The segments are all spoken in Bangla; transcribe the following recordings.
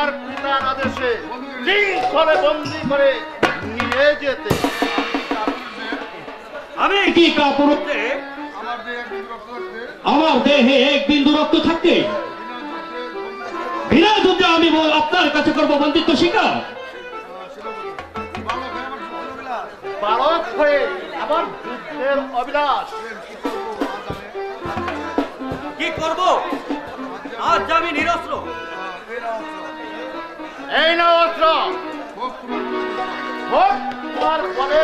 তোমার পিতার আদেশে শৃঙ্খলে বন্দি করে নিয়ে যেতে। আমি কি কাপড় আমার দেহে এক বিন্দু রক্ত থাকতে? বিনা যুদ্ধে আমি বল- আপনার কাছে করব বন্দিত্ব স্বীকার। বালক হয়ে আবার যুদ্ধের অবিলাস কি করব? আজ আমি নিরস্ত্র। En otro. Hopp, hopp, hopp, hopp,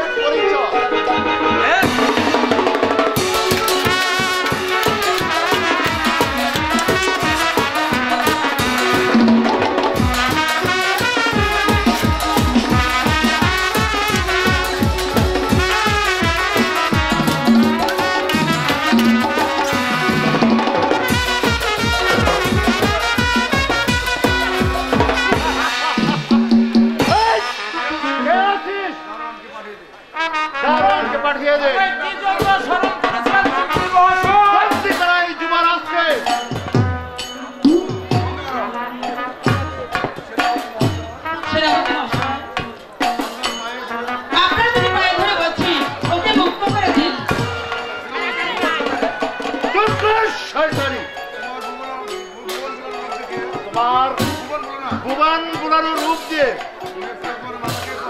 বুলানো রূপ দিয়ে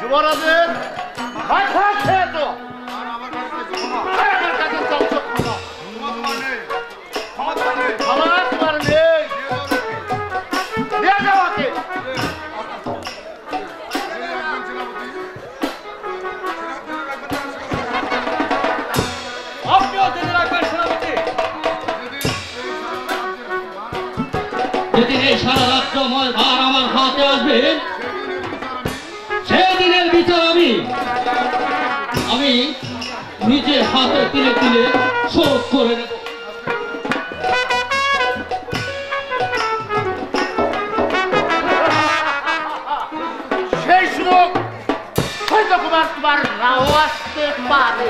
যুবরাজের মাথা খেয়ে তো যেদিন এই সারা রাত্রময় ভার আমার হাতে আসবে, সেদিনের বিচার আমি আমি নিজের হাতে তিলে তিলে শোধ করে নেব। তোমার তোমার আসতে পারে।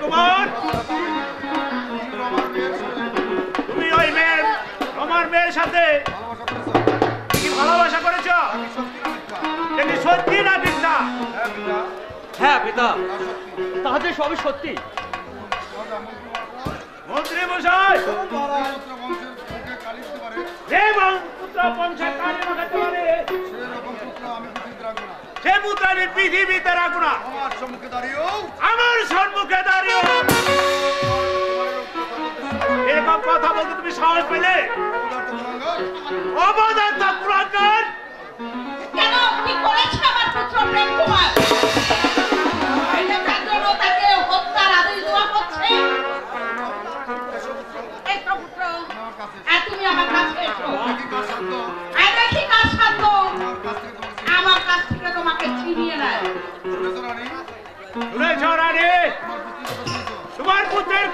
কুমার। তুমি ওই মেয়ের আমার মেয়ের সাথে কি ভালোবাসা করেছ? এটি সত্যি না মিথ্যা? হ্যাঁ পিতা। তাহাদের সবই সত্যি। মন্ত্রী মশাই! যে বং- পুত্র বংশে কালী মাখাতে পারে সে পৃথিবীতে রাখো না। আমার সম্মুখে দাঁড়িয়ে এরকম কথা বলতে তুমি সাহস পেলে? অবদান পুরাকার কেন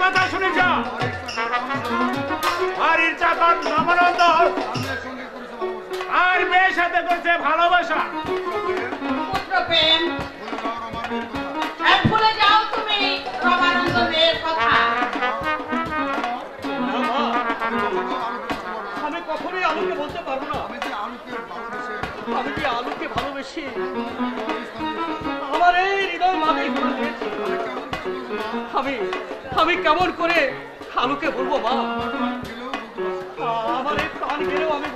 কথা শুনেছ? বাড়ির চাকর নবনন্দ আর মেয়ের সাথে করছে ভালোবাসা। পুত্র ভুলে যাও তুমি রমানন্দ মেয়ের কথা। আমি কখনোই আলুকে বলতে পারব না। আমি যে আলুকে ভালোবেসি আমার এই হৃদয় মাঝে আমি আমি কেমন করে খালুকে বলব মা? আমার এই প্রাণ গেলেও আমি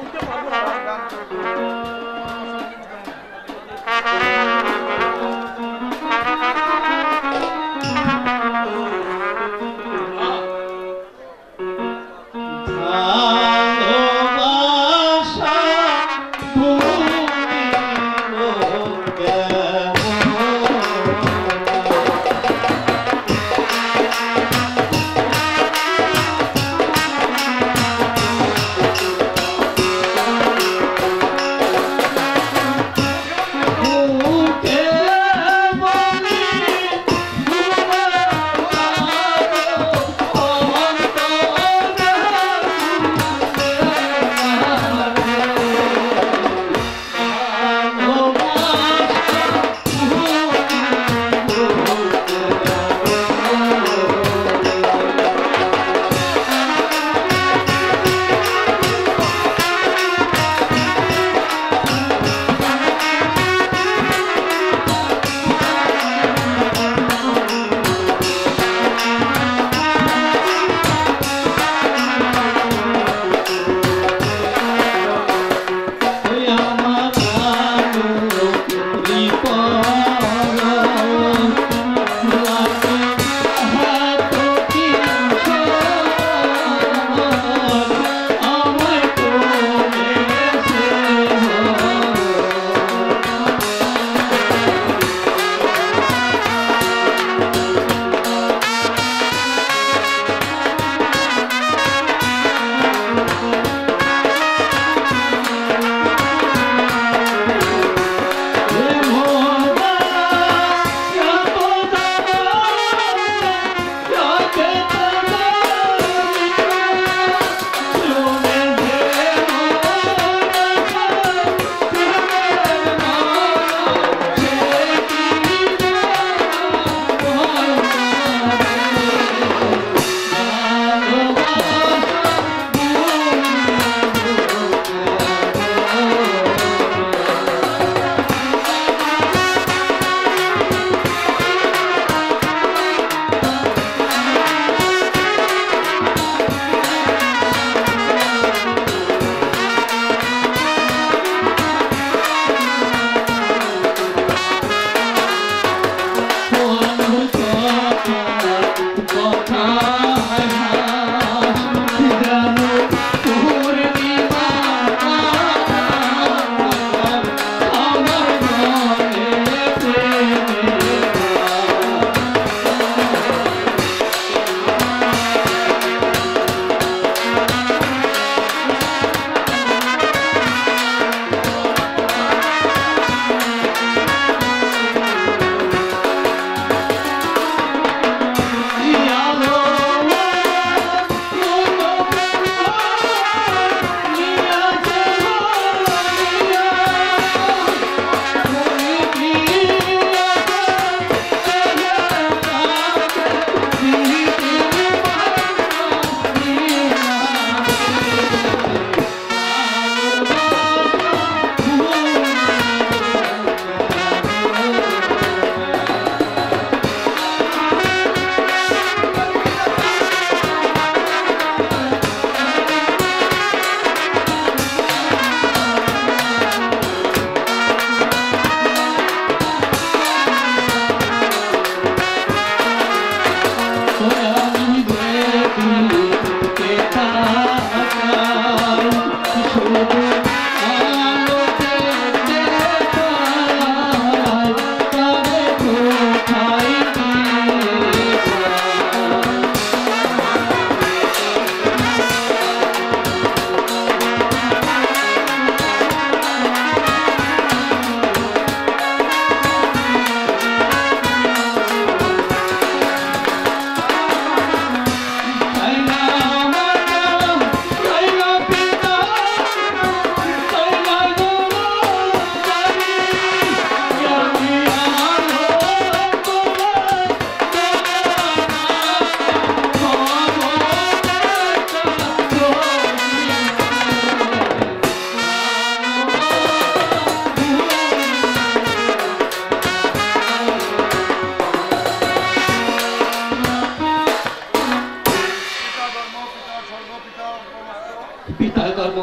পিতায় কর্ম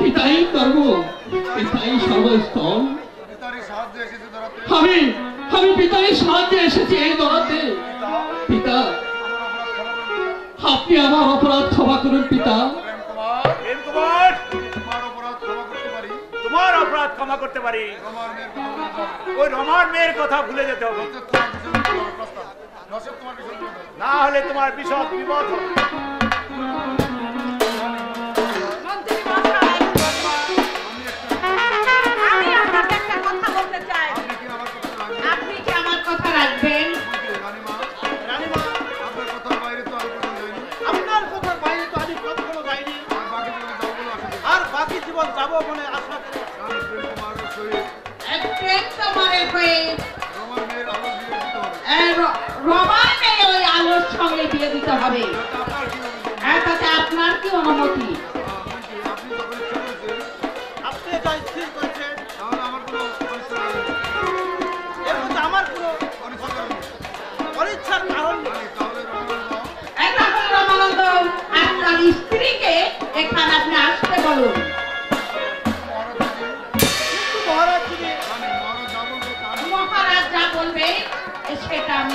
পিতাই কর্ম পিতাই সর্বস্থল আমি আমি পিতাই সাহায্যে এসেছি এই দলাতে পিতা আপনি আমার অপরাধ ক্ষমা করুন পিতা। তোমার অপরাধ ক্ষমা করতে পারি। তোমার অপরাধ ক্ষমা করতে পারি। আমার মেয়ের কথা ওই রমার মেয়ের কথা ভুলে যেতে হবে। না হলে তোমার বিশদ বিপদ হবে।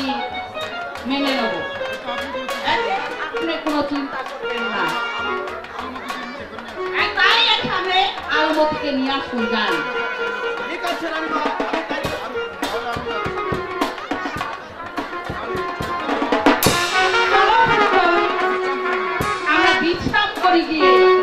আমি মেনে নেব। আপনি। কোনো চিন্তা করবেন না। তাই এখানে আলমতিকে নিয়ে আসুন যান। ঠিক আছে আমরা বিশ্রাম করি গিয়ে।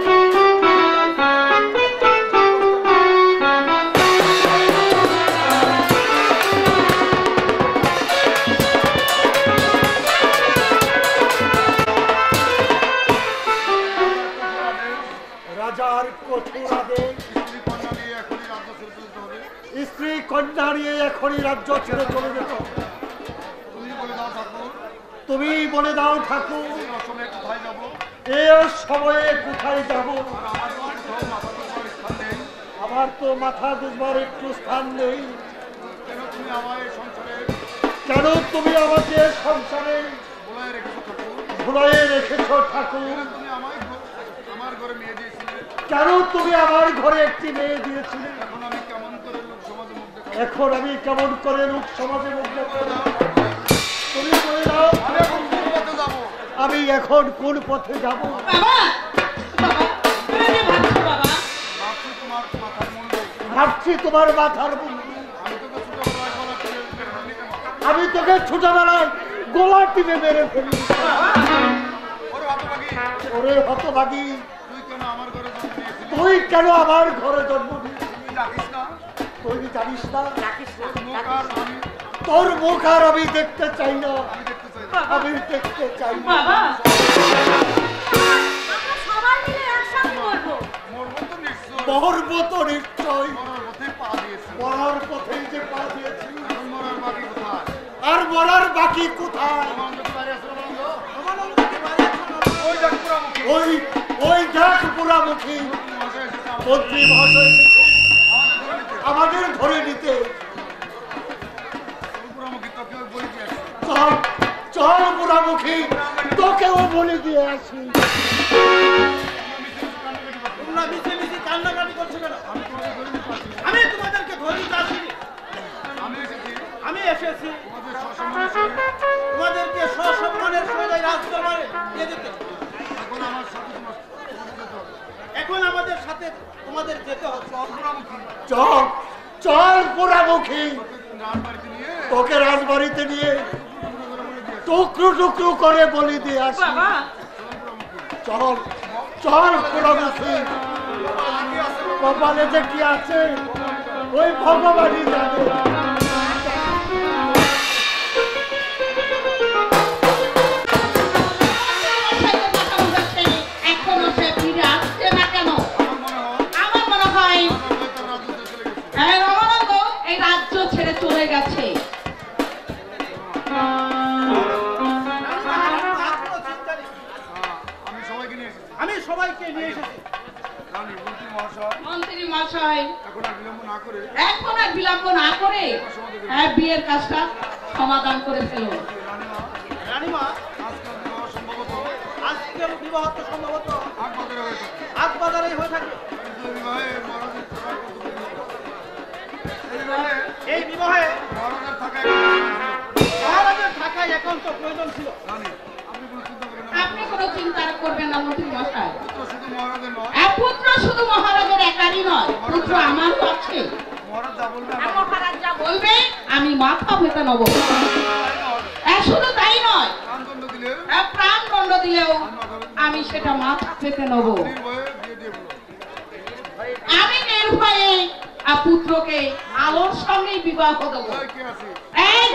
স্ত্রী কন্যা নিয়ে এখনই রাজ্য ছেড়ে চলে যেত। তুমি বলে দাও ঠাকুর সময়ে কোথায় যাব? আমার তো মাথা একটু স্থান নেই। কেন তুমি আমায় সংসারে কেন তুমি আমাকে সংসারে বলায় রেখেছো ঠাকুর? আমার ঘরে মেয়ে কেন তুমি আমার ঘরে একটি মেয়ে দিয়েছিলে? এখন আমি কেমন করে লোক আমি কেমন করে সমাজে তুমি বলে দাও আমি এখন কোন পথে যাব? ভাবছ তোমার মাথার। আমি তোকে ছোটবেলায় গলা টিপে মেরে ফেলি ওরে হতভাগী। তুই কেন আমার ঘরে জন্ম? তুই না? তুই জানিস না? তোর মুখ আর আমি তোর মুখ আর আমি দেখতে চাই না। আমি দেখতে চাই না। মরবো। তো নিশ্চয় মরব তো নিশ্চয় মরার পথে পা দিয়েছি। মরার পথেই যে পা দিয়েছি। বাকি কোথায়? আর মরার বাকি কোথায়? ওই দেখ পুরামুখী। ওই ওই দেখ পুরামুখী। মন্ত্রী মহাশয় এসেছে। আমাদের ধরে নিতে। চল চল পুরামুখী তোকেও বলে দিয়ে আসি। তোমরা মিছে মিছে কান্নাকাটি করছ কেন? আমি তোমাদের ঘরে নিতে আসি। আমি তোমাদেরকে ধরে আসিনি। আমি এসেছি। আমি এসেছি। পুরামুখী ওকে তোকে রাজবাড়িতে নিয়ে টুকরু। টুকরো করে বলি দিয়ে আসি। চল চল কপালে যে কি আছে ওই ভগবানই জানে। চলে গেছে। আমি সবাইকে নিয়ে এসেছি। মন্ত্রী মশাই বিয়ের কাজটা সমাধান করে ফেলো রানীমা সম্ভবত। আগ হয়ে থাকবে এই বিবাহে আপনি কোনো চিন্তা করবেন না। শুধু মহারাজের একারই নয় পুত্র আমারও আছে বলবে আমি মাথা ভেতে নেব। শুধু তাই নয় প্রাণ দণ্ড দিলেও আমি সেটা মাথা পেতে নেব। আমি নির্ভয়ে পুত্রকে আলোর সঙ্গে বিবাহ দেব এর